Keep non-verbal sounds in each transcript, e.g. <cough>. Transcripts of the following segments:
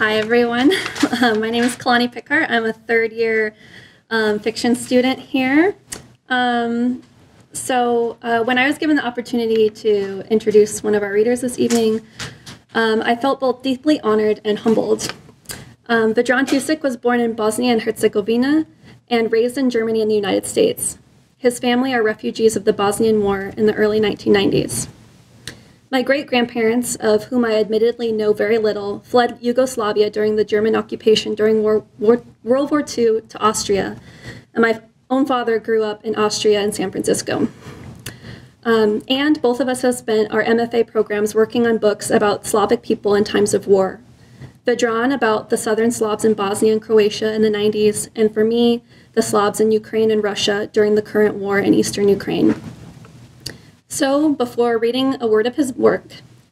Hi, everyone. Um, <laughs> my name is Kalani Pickar. I'm a third year um, fiction student here. Um, so, uh, when I was given the opportunity to introduce one of our readers this evening, um, I felt both deeply honored and humbled. Um, Vedran Husic was born in Bosnia and Herzegovina and raised in Germany and the United States. His family are refugees of the Bosnian War in the early 1990s. My great grandparents, of whom I admittedly know very little, fled Yugoslavia during the German occupation during World War II to Austria, and my own father grew up in Austria and San Francisco. Um, and both of us have spent our MFA programs working on books about Slavic people in times of war. Vedran about the Southern Slavs in Bosnia and Croatia in the 90s, and for me, the Slavs in Ukraine and Russia during the current war in eastern Ukraine. So, before reading a word of his work,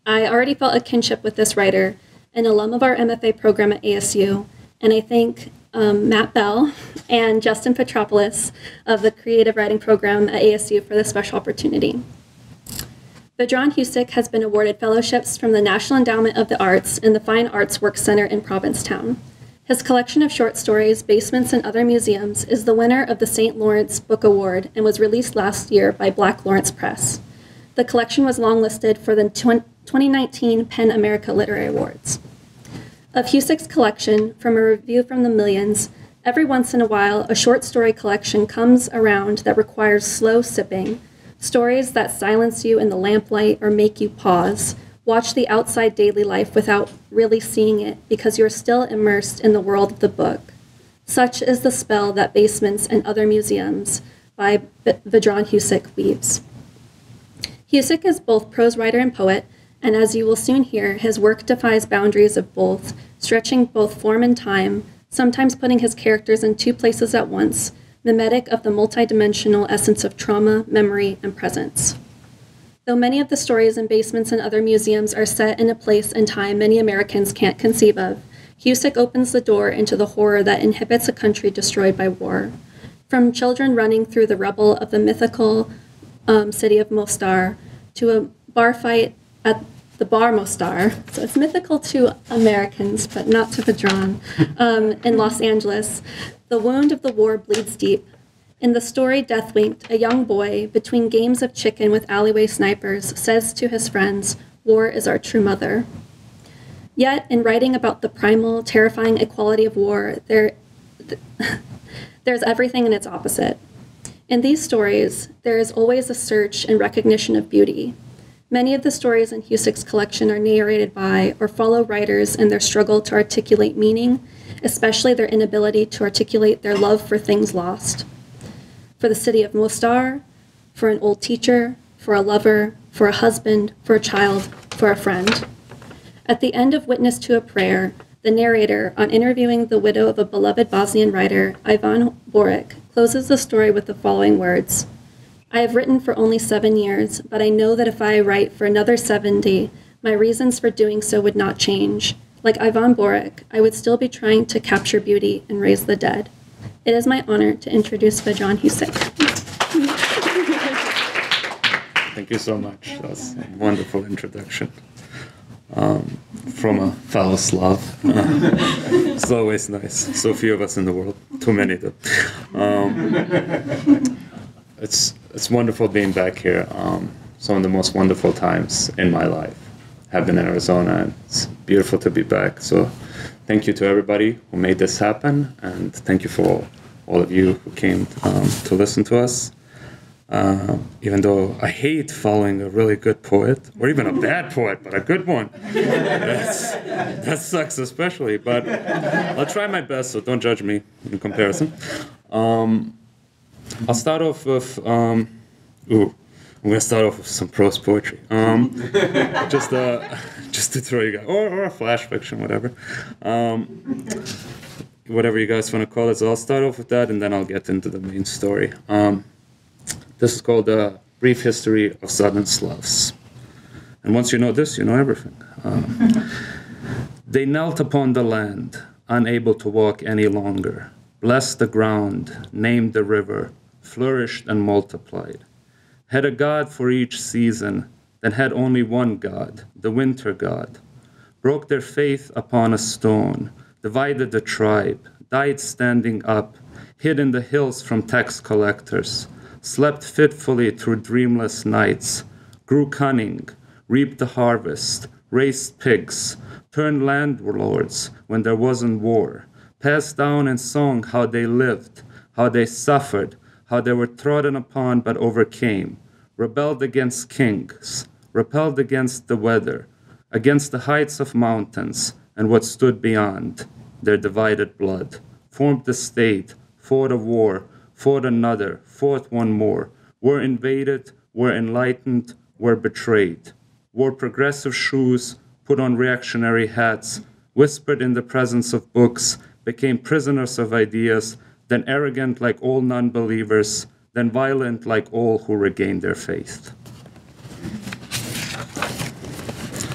I already felt a kinship with this writer, an alum of our MFA program at ASU, and I thank um, Matt Bell and Justin Petropoulos of the Creative Writing Program at ASU for this special opportunity. Vedran Husic has been awarded fellowships from the National Endowment of the Arts and the Fine Arts Work Center in Provincetown. His collection of short stories, Basements and Other Museums, is the winner of the St. Lawrence Book Award and was released last year by Black Lawrence Press. The collection was longlisted for the 2019 PEN America Literary Awards. Of Husic's collection, from a review from the Millions, every once in a while a short story collection comes around that requires slow sipping, stories that silence you in the lamplight or make you pause, watch the outside daily life without really seeing it because you're still immersed in the world of the book. Such is the spell that Basements and Other Museums by Vedran Husic weaves. Husic is both prose writer and poet, and as you will soon hear, his work defies boundaries of both, stretching both form and time, sometimes putting his characters in two places at once, mimetic of the multidimensional essence of trauma, memory, and presence. Though many of the stories in basements and other museums are set in a place and time many Americans can't conceive of, Husic opens the door into the horror that inhibits a country destroyed by war. From children running through the rubble of the mythical um, city of Mostar to a bar fight at the bar Mostar. So it's mythical to Americans, but not to Vedran, <laughs> um, in Los Angeles. The wound of the war bleeds deep. In the story Death Winged, a young boy, between games of chicken with alleyway snipers, says to his friends, War is our true mother. Yet, in writing about the primal, terrifying equality of war, there, <laughs> there's everything in its opposite. In these stories, there is always a search and recognition of beauty. Many of the stories in Husic's collection are narrated by or follow writers in their struggle to articulate meaning, especially their inability to articulate their love for things lost. For the city of Mostar, for an old teacher, for a lover, for a husband, for a child, for a friend. At the end of Witness to a Prayer, the narrator, on interviewing the widow of a beloved Bosnian writer, Ivan Boric, closes the story with the following words I have written for only seven years, but I know that if I write for another 70, my reasons for doing so would not change. Like Ivan Boric, I would still be trying to capture beauty and raise the dead. It is my honor to introduce Vedran Husic. Thank you so much. That's a wonderful introduction um, from a fellow Slav. <laughs> it's always nice. So few of us in the world, too many though. Um, it's it's wonderful being back here. Um, some of the most wonderful times in my life have been in Arizona, it's beautiful to be back. So, thank you to everybody who made this happen, and thank you for all of you who came um, to listen to us. Uh, even though I hate following a really good poet, or even a bad poet, but a good one. that sucks especially, but I'll try my best, so don't judge me in comparison. Um, I'll start off with, um, ooh, I'm gonna start off with some prose poetry. Um, just, uh, <laughs> just to throw you guys, or, or a flash fiction, whatever. Um, whatever you guys want to call it. So I'll start off with that, and then I'll get into the main story. This is called a brief history of Southern Slavs. And once you know this, you know everything. Um, <laughs> they knelt upon the land, unable to walk any longer, blessed the ground, named the river, flourished and multiplied, had a god for each season, then had only one god, the winter god, broke their faith upon a stone, divided the tribe, died standing up, hid in the hills from tax collectors, slept fitfully through dreamless nights, grew cunning, reaped the harvest, raised pigs, turned landlords when there wasn't war, passed down in song how they lived, how they suffered, how they were trodden upon but overcame, rebelled against kings, repelled against the weather, against the heights of mountains and what stood beyond their divided blood, formed the state, fought a war, fought another, fought one more, were invaded, were enlightened, were betrayed, wore progressive shoes, put on reactionary hats, whispered in the presence of books, became prisoners of ideas, then arrogant like all non believers, then violent like all who regained their faith.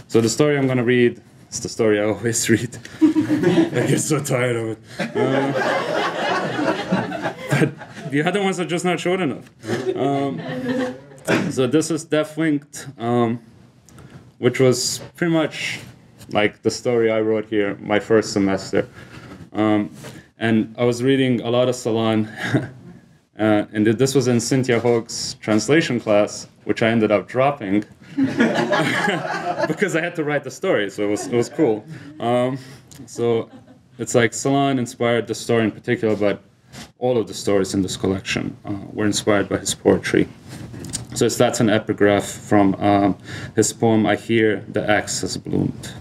So, the story I'm going to read is the story I always <laughs> read. <laughs> I get so tired of it. But the other ones are just not short enough. Um, so, this is Death um, which was pretty much like the story I wrote here my first semester. Um, and I was reading a lot of Celan, <laughs> uh, and this was in Cynthia Hogue's translation class, which I ended up dropping <laughs> because I had to write the story, so it was, it was cool. Um, so it's like Celan inspired the story in particular, but all of the stories in this collection uh, were inspired by his poetry. So it's that's an epigraph from um, his poem, I Hear the Axe Has Bloomed.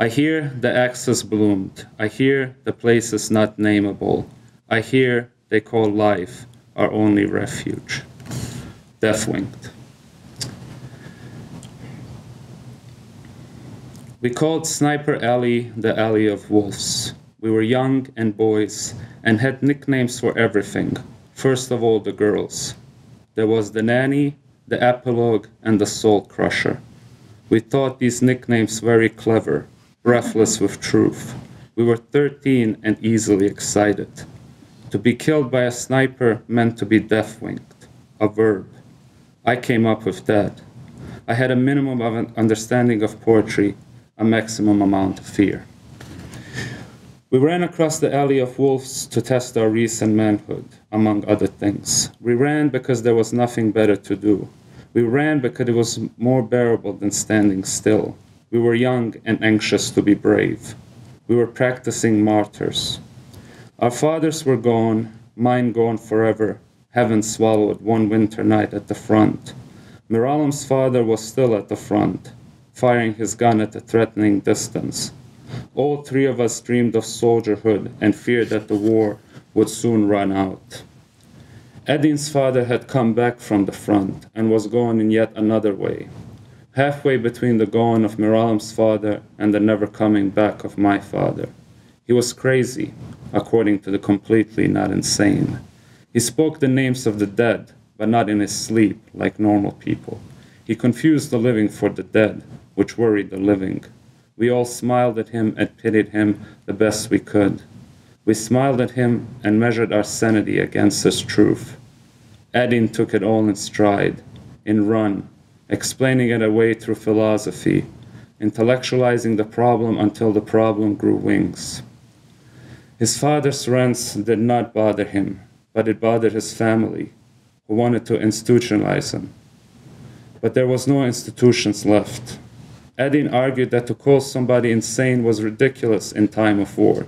I hear the axe has bloomed. I hear the place is not nameable. I hear they call life our only refuge. Death winged. We called Sniper Alley the Alley of Wolves. We were young and boys and had nicknames for everything. First of all, the girls. There was the nanny, the epilogue, and the soul crusher. We thought these nicknames very clever breathless with truth. We were 13 and easily excited. To be killed by a sniper meant to be death winged, a verb. I came up with that. I had a minimum of an understanding of poetry, a maximum amount of fear. We ran across the alley of wolves to test our recent manhood, among other things. We ran because there was nothing better to do. We ran because it was more bearable than standing still. We were young and anxious to be brave. We were practicing martyrs. Our fathers were gone, mine gone forever, heaven swallowed one winter night at the front. Miralem's father was still at the front, firing his gun at a threatening distance. All three of us dreamed of soldierhood and feared that the war would soon run out. Edin's father had come back from the front and was gone in yet another way halfway between the going of Miralem's father and the never coming back of my father. He was crazy, according to the completely not insane. He spoke the names of the dead, but not in his sleep like normal people. He confused the living for the dead, which worried the living. We all smiled at him and pitied him the best we could. We smiled at him and measured our sanity against his truth. Edin took it all in stride, in run, explaining it away through philosophy, intellectualizing the problem until the problem grew wings. His father's rents did not bother him, but it bothered his family, who wanted to institutionalize him. But there was no institutions left. Edin argued that to call somebody insane was ridiculous in time of war.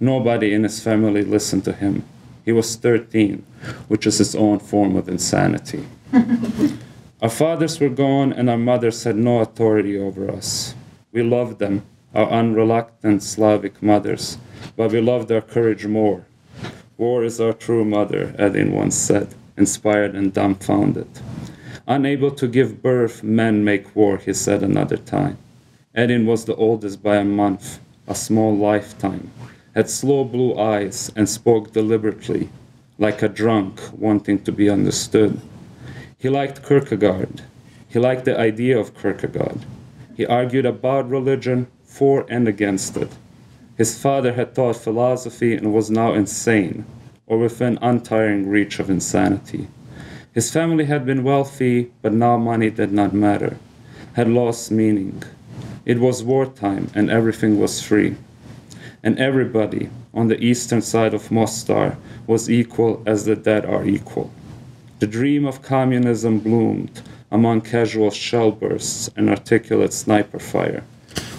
Nobody in his family listened to him. He was 13, which is his own form of insanity. <laughs> Our fathers were gone, and our mothers had no authority over us. We loved them, our unreluctant Slavic mothers, but we loved our courage more. War is our true mother, Edin once said, inspired and dumbfounded. Unable to give birth, men make war, he said another time. Edin was the oldest by a month, a small lifetime, had slow blue eyes, and spoke deliberately, like a drunk wanting to be understood. He liked Kierkegaard. He liked the idea of Kierkegaard. He argued about religion, for and against it. His father had taught philosophy and was now insane, or within untiring reach of insanity. His family had been wealthy, but now money did not matter, had lost meaning. It was wartime and everything was free. And everybody on the eastern side of Mostar was equal as the dead are equal. The dream of communism bloomed among casual shell bursts and articulate sniper fire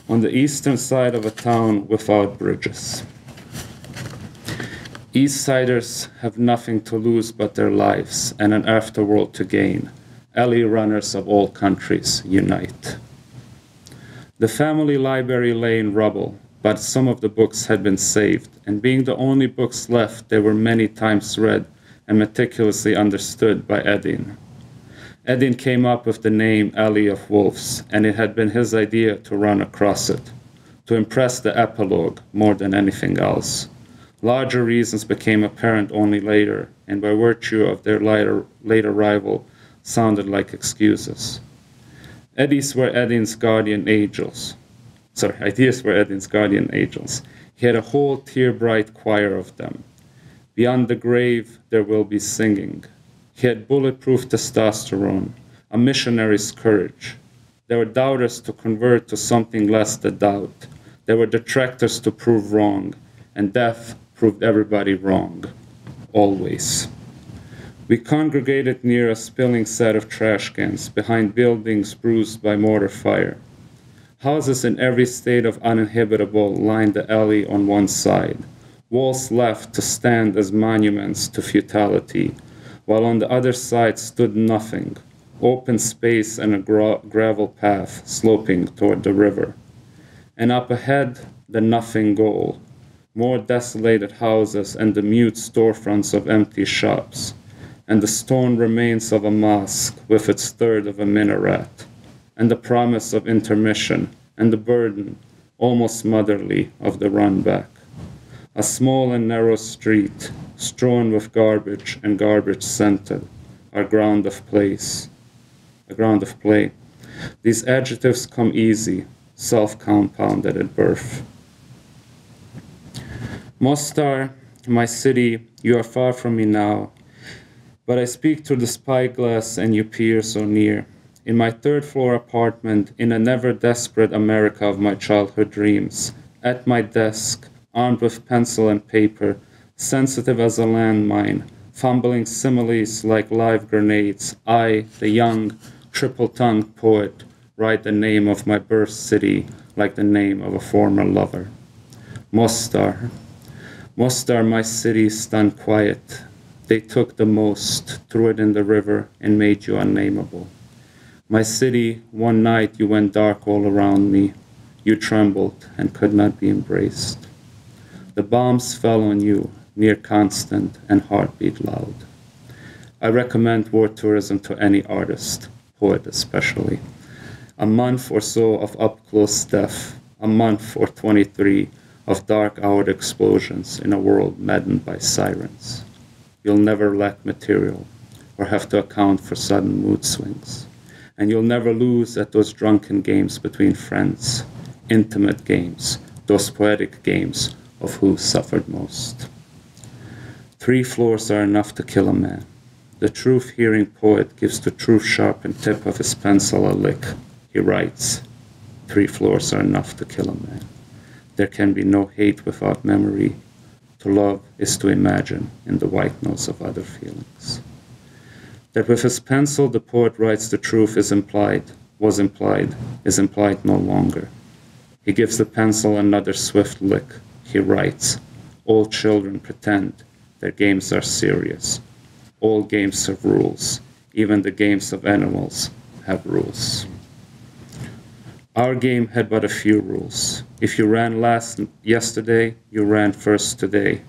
on the eastern side of a town without bridges. East Siders have nothing to lose but their lives and an afterworld to gain. Alley runners of all countries unite. The family library lay in rubble, but some of the books had been saved, and being the only books left, they were many times read and meticulously understood by Edin. Edin came up with the name Alley of Wolves, and it had been his idea to run across it, to impress the epilogue more than anything else. Larger reasons became apparent only later, and by virtue of their later, late arrival, sounded like excuses. Eddies were Edin's guardian angels. Sorry, ideas were Edin's guardian angels. He had a whole tear bright choir of them. Beyond the grave, there will be singing. He had bulletproof testosterone, a missionary's courage. There were doubters to convert to something less than doubt. There were detractors to prove wrong, and death proved everybody wrong. Always. We congregated near a spilling set of trash cans behind buildings bruised by mortar fire. Houses in every state of uninhabitable lined the alley on one side, walls left to stand as monuments to futility, while on the other side stood nothing open space and a gra- gravel path sloping toward the river. And up ahead, the nothing goal more desolated houses and the mute storefronts of empty shops and the stone remains of a mosque with its third of a minaret, and the promise of intermission, and the burden, almost motherly, of the run back. A small and narrow street, strewn with garbage and garbage scented, our ground of place, a ground of play. These adjectives come easy, self compounded at birth. Mostar, my city, you are far from me now, but I speak through the spyglass and you peer so near. In my third floor apartment, in a never desperate America of my childhood dreams, at my desk, armed with pencil and paper, sensitive as a landmine, fumbling similes like live grenades, I, the young, triple tongued poet, write the name of my birth city like the name of a former lover. Mostar. Mostar, my city, stand quiet, they took the most, threw it in the river, and made you unnameable. My city, one night you went dark all around me. You trembled and could not be embraced. The bombs fell on you, near constant and heartbeat loud. I recommend war tourism to any artist, poet especially. A month or so of up close death, a month or 23 of dark hour explosions in a world maddened by sirens. You'll never lack material or have to account for sudden mood swings. And you'll never lose at those drunken games between friends, intimate games, those poetic games of who suffered most. Three floors are enough to kill a man. The truth hearing poet gives the truth sharpened tip of his pencil a lick. He writes, Three floors are enough to kill a man. There can be no hate without memory, to love is to imagine in the white notes of other feelings. That with his pencil the poet writes the truth is implied, was implied, is implied no longer. He gives the pencil another swift lick. He writes, All children pretend their games are serious. All games have rules. Even the games of animals have rules. Our game had but a few rules. If you ran last yesterday, you ran first today.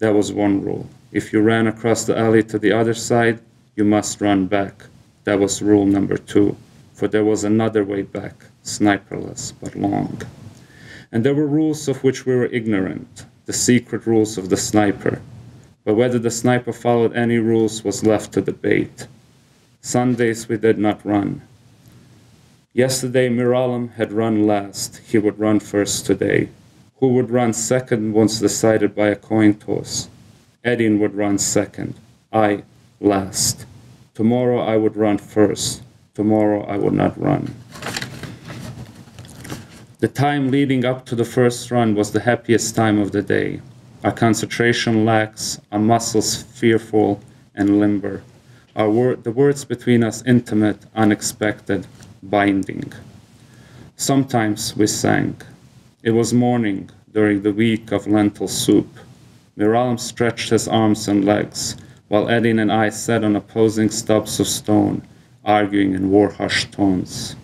That was one rule. If you ran across the alley to the other side, you must run back. That was rule number two. For there was another way back, sniperless but long. And there were rules of which we were ignorant, the secret rules of the sniper. But whether the sniper followed any rules was left to debate. Sundays we did not run. Yesterday, Miralem had run last. He would run first today. Who would run second once decided by a coin toss? Edin would run second. I last. Tomorrow I would run first. Tomorrow I would not run. The time leading up to the first run was the happiest time of the day. Our concentration lax, our muscles fearful and limber, our wor- the words between us intimate, unexpected, binding. Sometimes we sang. It was morning during the week of lentil soup. Miralem stretched his arms and legs, while Edin and I sat on opposing stubs of stone, arguing in war hushed tones.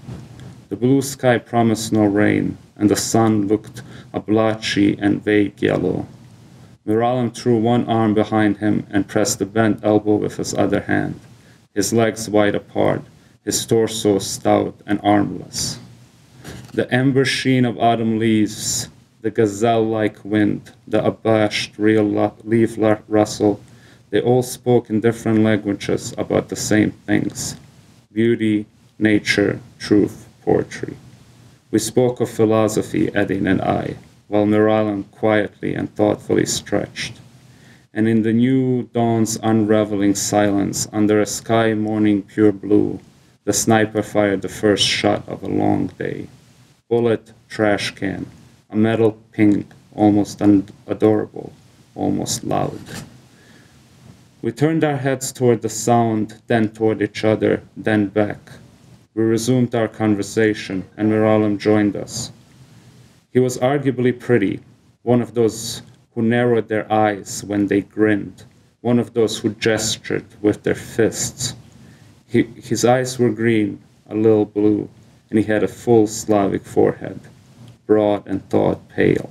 The blue sky promised no rain, and the sun looked a blotchy and vague yellow. Miralem threw one arm behind him and pressed the bent elbow with his other hand, his legs wide apart, his torso stout and armless. The ember sheen of autumn leaves, the gazelle like wind, the abashed real leaf rustle, they all spoke in different languages about the same things beauty, nature, truth poetry. We spoke of philosophy, Edin and I, while Miralem quietly and thoughtfully stretched. And in the new dawn's unraveling silence, under a sky morning pure blue, the sniper fired the first shot of a long day. Bullet, trash can, a metal ping, almost adorable, almost loud. We turned our heads toward the sound, then toward each other, then back. We resumed our conversation, and Miralem joined us. He was arguably pretty, one of those who narrowed their eyes when they grinned, one of those who gestured with their fists. He, his eyes were green, a little blue, and he had a full Slavic forehead, broad and thought pale.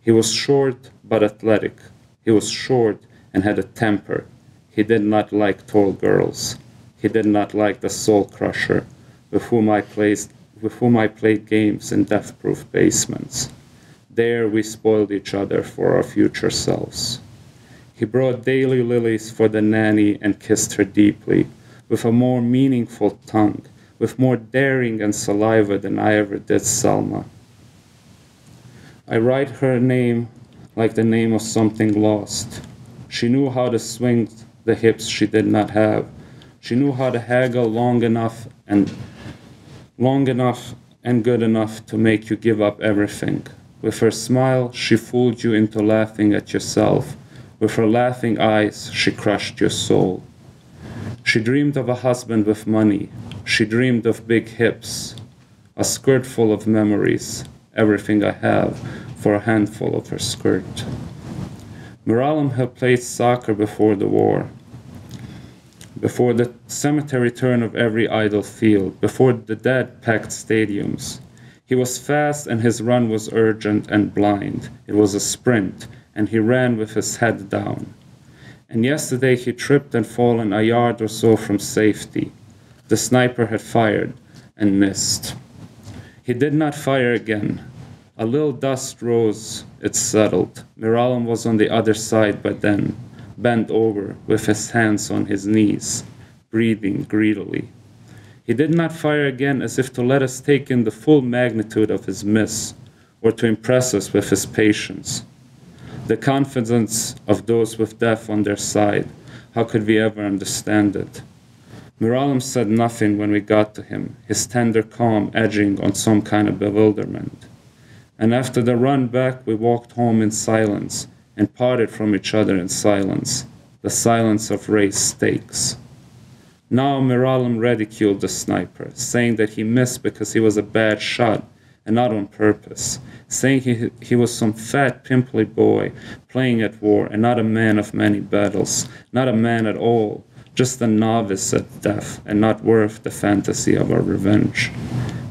He was short but athletic. He was short and had a temper. He did not like tall girls. He did not like the soul crusher with whom I placed with whom I played games in death-proof basements. There we spoiled each other for our future selves. He brought daily lilies for the nanny and kissed her deeply, with a more meaningful tongue, with more daring and saliva than I ever did Selma. I write her name like the name of something lost. She knew how to swing the hips she did not have, she knew how to haggle long enough and long enough and good enough to make you give up everything. With her smile, she fooled you into laughing at yourself. With her laughing eyes, she crushed your soul. She dreamed of a husband with money. She dreamed of big hips, a skirt full of memories, everything I have, for a handful of her skirt. Miralem had played soccer before the war before the cemetery turn of every idle field, before the dead packed stadiums. He was fast and his run was urgent and blind. It was a sprint, and he ran with his head down. And yesterday he tripped and fallen a yard or so from safety. The sniper had fired and missed. He did not fire again. A little dust rose, it settled. Miralem was on the other side by then bent over with his hands on his knees, breathing greedily. He did not fire again as if to let us take in the full magnitude of his miss or to impress us with his patience. The confidence of those with death on their side, how could we ever understand it? Miralem said nothing when we got to him, his tender calm edging on some kind of bewilderment. And after the run back, we walked home in silence, and parted from each other in silence, the silence of race stakes. Now Miralem ridiculed the sniper, saying that he missed because he was a bad shot and not on purpose, saying he, he was some fat, pimply boy playing at war and not a man of many battles, not a man at all, just a novice at death and not worth the fantasy of our revenge.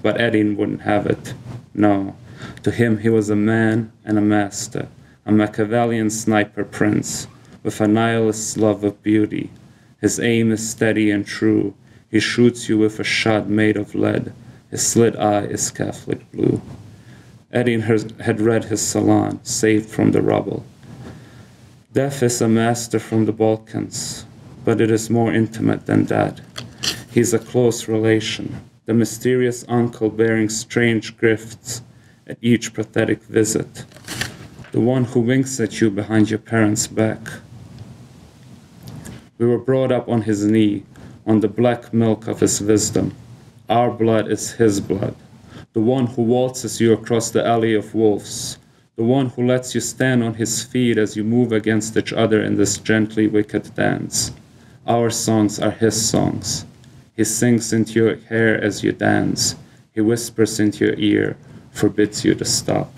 But Edin wouldn't have it. No, to him he was a man and a master, a Machiavellian sniper prince with a nihilist's love of beauty. His aim is steady and true. He shoots you with a shot made of lead. His slit eye is Catholic blue. Edin had read his Celan, saved from the rubble. Death is a master from the Balkans, but it is more intimate than that. He's a close relation, the mysterious uncle bearing strange gifts at each pathetic visit the one who winks at you behind your parents' back. We were brought up on his knee, on the black milk of his wisdom. Our blood is his blood. the one who waltzes you across the alley of wolves, the one who lets you stand on his feet as you move against each other in this gently wicked dance. Our songs are his songs. He sings into your hair as you dance. He whispers into your ear, forbids you to stop.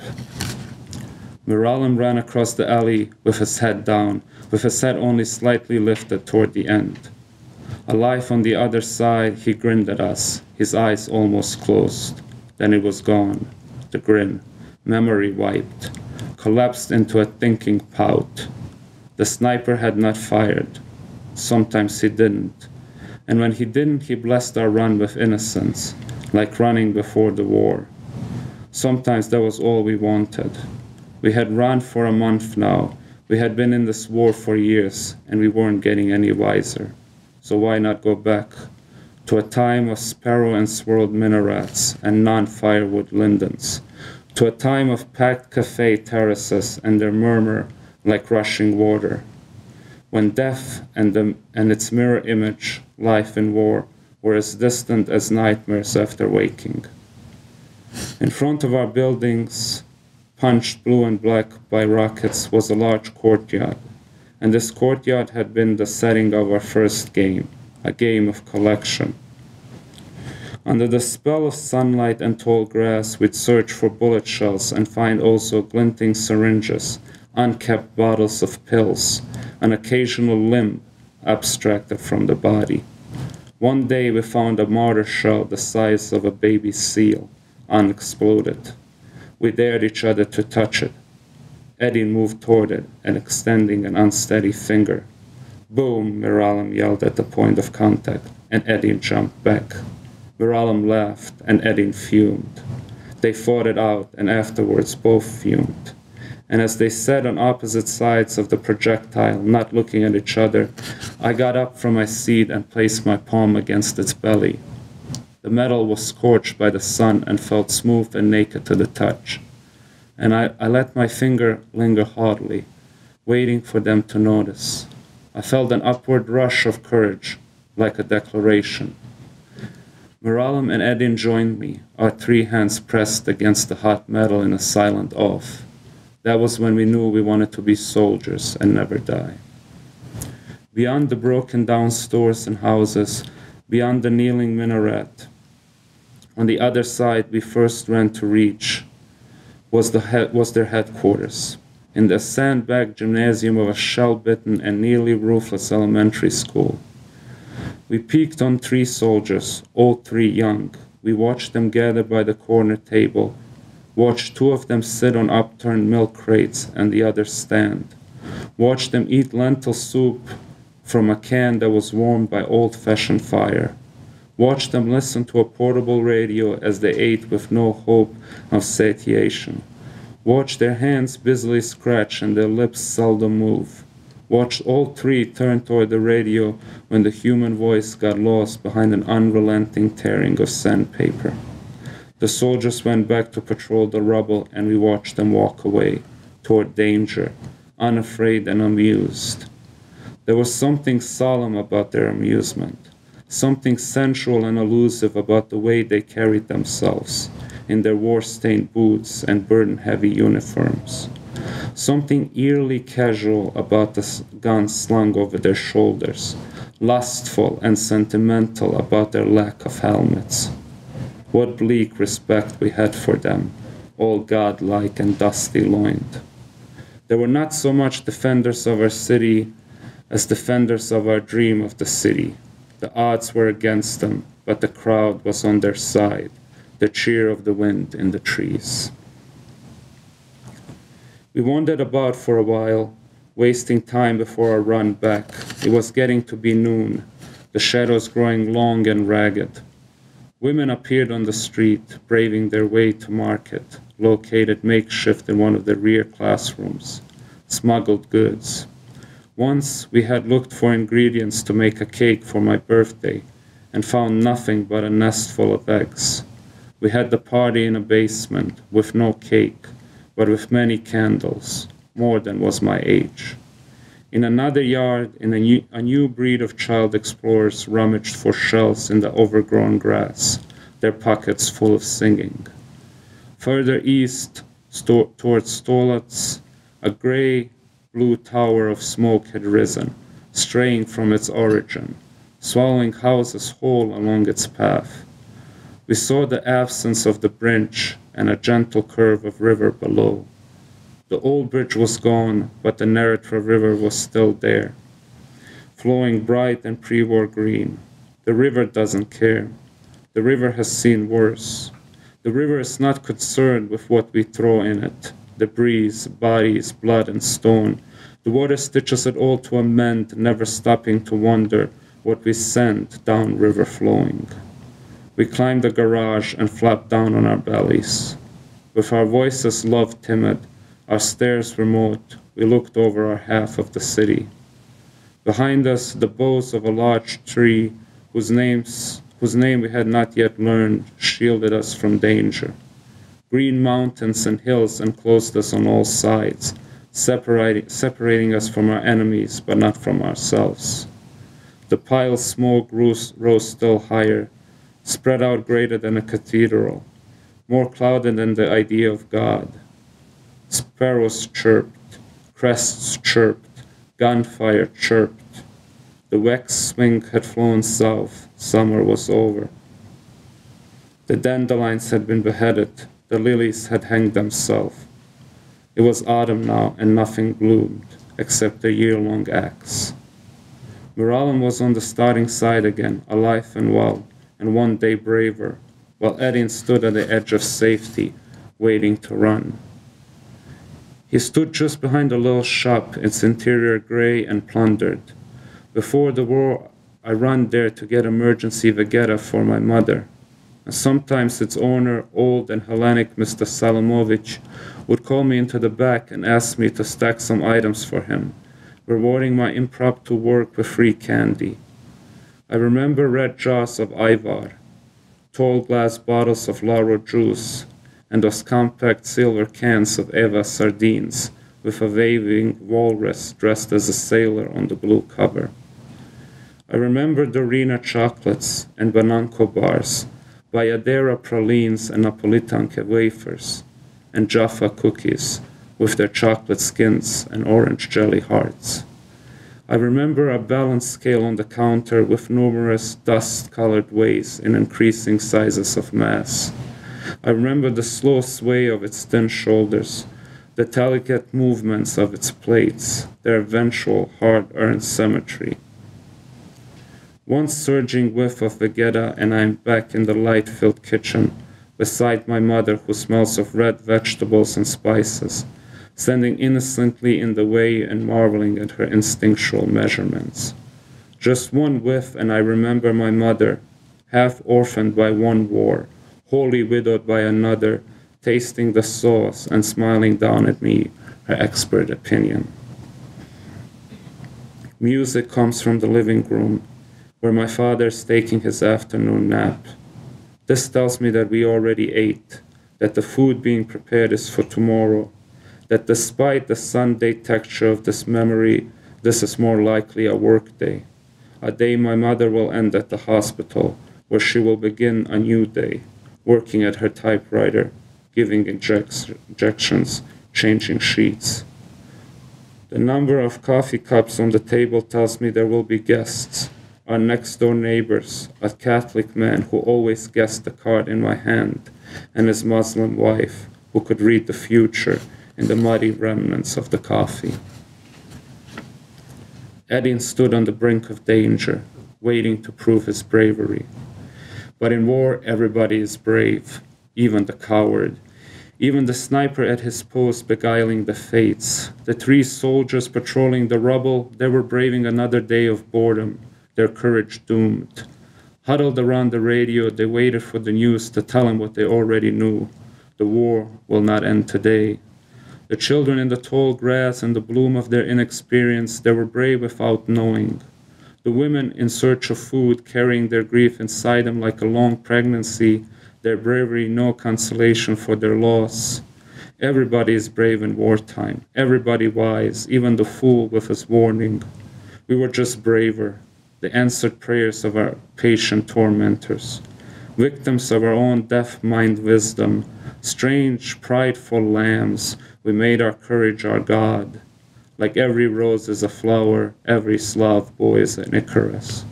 Miralem ran across the alley with his head down, with his head only slightly lifted toward the end. Alive on the other side, he grinned at us, his eyes almost closed. Then it was gone. The grin, memory wiped, collapsed into a thinking pout. The sniper had not fired. Sometimes he didn't. And when he didn't, he blessed our run with innocence, like running before the war. Sometimes that was all we wanted. We had run for a month now. We had been in this war for years, and we weren't getting any wiser. So why not go back? to a time of sparrow and swirled minarets and non firewood lindens, to a time of packed cafe terraces and their murmur like rushing water, when death and, the, and its mirror image, life in war, were as distant as nightmares after waking. In front of our buildings, punched blue and black by rockets, was a large courtyard, and this courtyard had been the setting of our first game a game of collection. Under the spell of sunlight and tall grass, we'd search for bullet shells and find also glinting syringes, unkept bottles of pills, an occasional limb abstracted from the body. One day we found a mortar shell the size of a baby seal, unexploded. We dared each other to touch it. Eddie moved toward it and extending an unsteady finger. Boom, Miralem yelled at the point of contact, and Eddie jumped back. Miralem laughed, and Edin fumed. They fought it out, and afterwards both fumed. And as they sat on opposite sides of the projectile, not looking at each other, I got up from my seat and placed my palm against its belly. The metal was scorched by the sun and felt smooth and naked to the touch. And I, I let my finger linger haughtily, waiting for them to notice. I felt an upward rush of courage, like a declaration. Miralem and Edin joined me, our three hands pressed against the hot metal in a silent oath. That was when we knew we wanted to be soldiers and never die. Beyond the broken down stores and houses, beyond the kneeling minaret, on the other side we first ran to reach was, the was their headquarters in the sandbag gymnasium of a shell-bitten and nearly roofless elementary school. We peeked on three soldiers, all three young. We watched them gather by the corner table, watched two of them sit on upturned milk crates and the other stand, watched them eat lentil soup from a can that was warmed by old fashioned fire, watched them listen to a portable radio as they ate with no hope of satiation Watch their hands busily scratch and their lips seldom move. Watch all three turn toward the radio when the human voice got lost behind an unrelenting tearing of sandpaper. The soldiers went back to patrol the rubble and we watched them walk away toward danger, unafraid and amused. There was something solemn about their amusement, something sensual and elusive about the way they carried themselves in their war stained boots and burden heavy uniforms. Something eerily casual about the guns slung over their shoulders, lustful and sentimental about their lack of helmets. What bleak respect we had for them, all godlike and dusty loined. They were not so much defenders of our city as defenders of our dream of the city. The odds were against them, but the crowd was on their side the cheer of the wind in the trees. We wandered about for a while, wasting time before our run back. It was getting to be noon, the shadows growing long and ragged. Women appeared on the street, braving their way to market, located makeshift in one of the rear classrooms, smuggled goods. Once we had looked for ingredients to make a cake for my birthday and found nothing but a nest full of eggs. We had the party in a basement with no cake, but with many candles, more than was my age. In another yard, in a new, a new breed of child explorers rummaged for shells in the overgrown grass, their pockets full of singing. Further east, sto- towards Stolac, a gray blue tower of smoke had risen, straying from its origin, swallowing houses whole along its path. We saw the absence of the bridge and a gentle curve of river below. The old bridge was gone, but the Neretva River was still there, flowing bright and pre war green. The river doesn't care. The river has seen worse. The river is not concerned with what we throw in it debris, bodies, blood, and stone. The water stitches it all to a mend, never stopping to wonder what we send down river flowing. We climbed the garage and flapped down on our bellies. With our voices love timid, our stares remote, we looked over our half of the city. Behind us, the boughs of a large tree, whose, names, whose name we had not yet learned, shielded us from danger. Green mountains and hills enclosed us on all sides, separating, separating us from our enemies, but not from ourselves. The pile smoke rose, rose still higher, spread out greater than a cathedral, more clouded than the idea of God. Sparrows chirped, crests chirped, gunfire chirped. The wax wing had flown south, summer was over. The dandelions had been beheaded, the lilies had hanged themselves. It was autumn now, and nothing bloomed except the year long axe. Miralem was on the starting side again, alive and well, and one day braver, while Edin stood at the edge of safety, waiting to run. He stood just behind a little shop, its interior gray and plundered. Before the war, I ran there to get emergency Vegeta for my mother. And sometimes its owner, old and Hellenic Mr. Salamovich, would call me into the back and ask me to stack some items for him, rewarding my impromptu work with free candy. I remember red jars of Ajvar, tall glass bottles of Laro juice, and those compact silver cans of Eva sardines with a waving walrus dressed as a sailor on the blue cover. I remember Dorina chocolates and Bananco bars, Bayadera pralines and Napolitanke wafers, and Jaffa cookies with their chocolate skins and orange jelly hearts. I remember a balance scale on the counter with numerous dust colored weights in increasing sizes of mass. I remember the slow sway of its thin shoulders, the delicate movements of its plates, their eventual hard earned symmetry. One surging whiff of Vegeta, and I am back in the light filled kitchen beside my mother, who smells of red vegetables and spices, standing innocently in the way and marveling at her instinctual measurements. Just one whiff, and I remember my mother, half orphaned by one war, wholly widowed by another, tasting the sauce and smiling down at me, her expert opinion. Music comes from the living room, where my father is taking his afternoon nap. This tells me that we already ate, that the food being prepared is for tomorrow, that despite the Sunday texture of this memory, this is more likely a work day, a day my mother will end at the hospital, where she will begin a new day, working at her typewriter, giving injections, changing sheets. The number of coffee cups on the table tells me there will be guests, our next door neighbors, a Catholic man who always guessed the card in my hand, and his Muslim wife, who could read the future in the muddy remnants of the coffee. Edin stood on the brink of danger, waiting to prove his bravery. But in war, everybody is brave, even the coward. Even the sniper at his post beguiling the fates. The three soldiers patrolling the rubble, they were braving another day of boredom, their courage doomed. Huddled around the radio, they waited for the news to tell them what they already knew. The war will not end today. The children in the tall grass and the bloom of their inexperience, they were brave without knowing. The women in search of food, carrying their grief inside them like a long pregnancy, their bravery no consolation for their loss. Everybody is brave in wartime, everybody wise, even the fool with his warning. We were just braver, the answered prayers of our patient tormentors. victims of our own deaf mind wisdom, strange, prideful lambs, we made our courage our God. Like every rose is a flower, every Slav boy is an Icarus.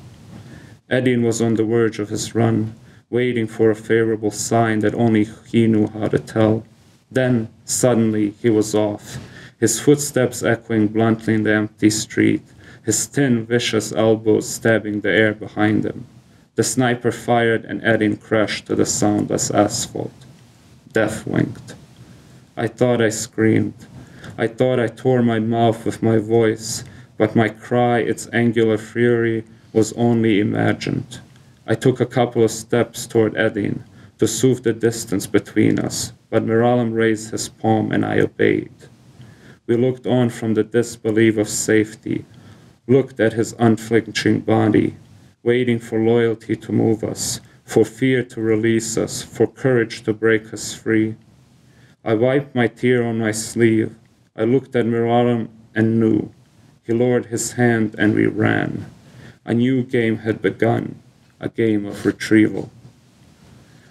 Edin was on the verge of his run, waiting for a favorable sign that only he knew how to tell. Then, suddenly, he was off, his footsteps echoing bluntly in the empty street, his thin, vicious elbows stabbing the air behind him. The sniper fired and Edin crashed to the soundless asphalt. Death winked. I thought I screamed. I thought I tore my mouth with my voice, but my cry, its angular fury, was only imagined. I took a couple of steps toward Edin to soothe the distance between us, but Miralem raised his palm and I obeyed. We looked on from the disbelief of safety, looked at his unflinching body, waiting for loyalty to move us, for fear to release us, for courage to break us free. I wiped my tear on my sleeve. I looked at Miralem and knew. He lowered his hand and we ran. A new game had begun, a game of retrieval.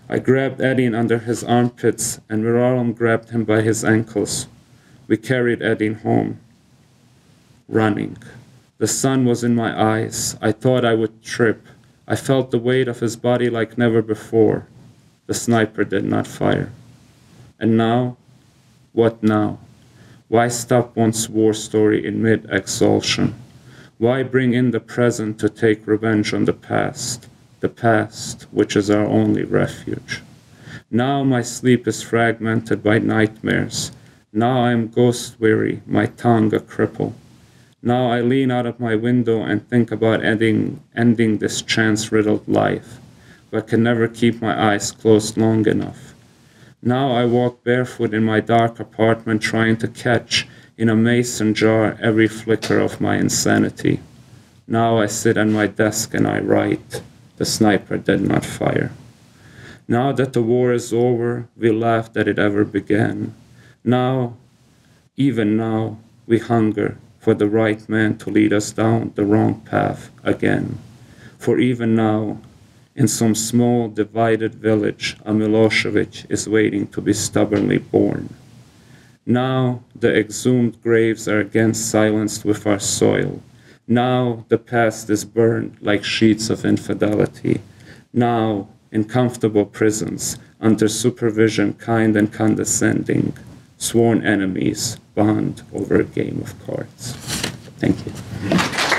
I grabbed Edin under his armpits, and Miralem grabbed him by his ankles. We carried Edin home, running. The sun was in my eyes. I thought I would trip. I felt the weight of his body like never before. The sniper did not fire. And now? What now? Why stop one's war story in mid exhaustion? Why bring in the present to take revenge on the past, the past which is our only refuge? Now my sleep is fragmented by nightmares. Now I am ghost weary, my tongue a cripple. Now I lean out of my window and think about ending, ending this chance riddled life, but can never keep my eyes closed long enough. Now I walk barefoot in my dark apartment trying to catch in a mason jar every flicker of my insanity. Now I sit at my desk and I write. The sniper did not fire. Now that the war is over, we laugh that it ever began. Now, even now, we hunger for the right man to lead us down the wrong path again. For even now, in some small divided village, a Milosevic is waiting to be stubbornly born. Now the exhumed graves are again silenced with our soil. Now the past is burned like sheets of infidelity. Now, in comfortable prisons, under supervision kind and condescending, sworn enemies bond over a game of cards. Thank you.